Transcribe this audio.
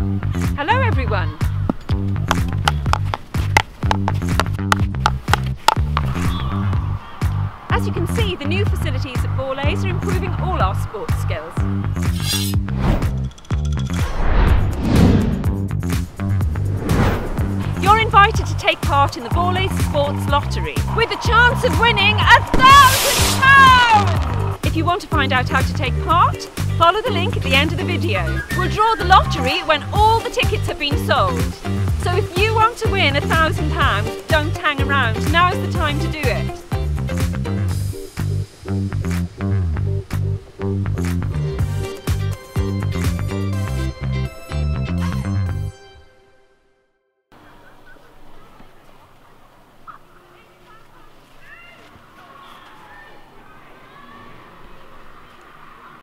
Hello everyone. As you can see, the new facilities at Borlase are improving all our sports skills. You're invited to take part in the Borlase Sports Lottery with a chance of winning a thousand pounds! If you want to find out how to take part, follow the link at the end of the video. We'll draw the lottery when all the tickets have been sold. So if you want to win a thousand pounds, don't hang around. Now's the time to do it.